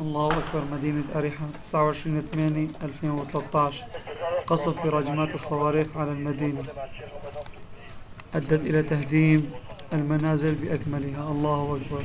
الله أكبر مدينة أريحة 29 8 2013 قصف براجمات الصواريخ على المدينة. أدت إلى تهديم المنازل بأكملها. الله أكبر.